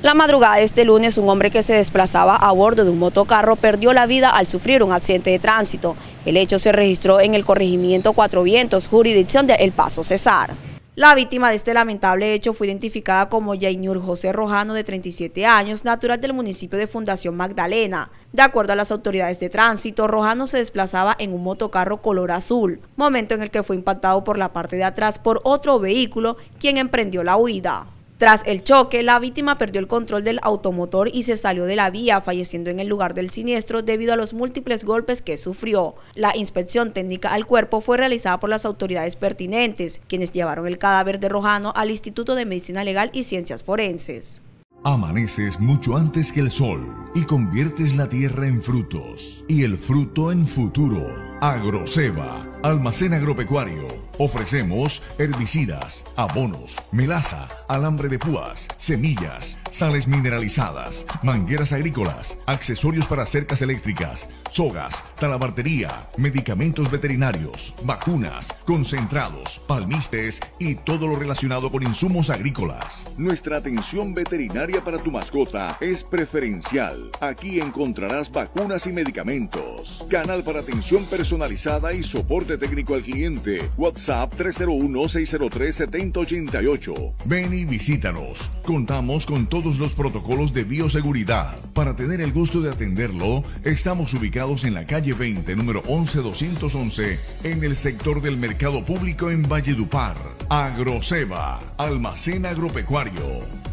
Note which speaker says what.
Speaker 1: La madrugada de este lunes, un hombre que se desplazaba a bordo de un motocarro perdió la vida al sufrir un accidente de tránsito. El hecho se registró en el corregimiento Cuatro Vientos, jurisdicción de El Paso Cesar. La víctima de este lamentable hecho fue identificada como Yainur José Rojano, de 37 años, natural del municipio de Fundación Magdalena. De acuerdo a las autoridades de tránsito, Rojano se desplazaba en un motocarro color azul, momento en el que fue impactado por la parte de atrás por otro vehículo, quien emprendió la huida. Tras el choque, la víctima perdió el control del automotor y se salió de la vía, falleciendo en el lugar del siniestro debido a los múltiples golpes que sufrió. La inspección técnica al cuerpo fue realizada por las autoridades pertinentes, quienes llevaron el cadáver de Rojano al Instituto de Medicina Legal y Ciencias Forenses.
Speaker 2: Amaneces mucho antes que el sol y conviertes la tierra en frutos y el fruto en futuro. Agroseba, almacén agropecuario Ofrecemos herbicidas, abonos, melaza, alambre de púas, semillas, sales mineralizadas, mangueras agrícolas, accesorios para cercas eléctricas, sogas, talabartería, medicamentos veterinarios, vacunas, concentrados, palmistes y todo lo relacionado con insumos agrícolas. Nuestra atención veterinaria para tu mascota es preferencial. Aquí encontrarás vacunas y medicamentos. Canal para atención personalizada y soporte técnico al cliente. WhatsApp WhatsApp 301-603-7088. Ven y visítanos. Contamos con todos los protocolos de bioseguridad. Para tener el gusto de atenderlo, estamos ubicados en la calle 20, número 11211, en el sector del mercado público en Valledupar. Agroseba, almacén agropecuario.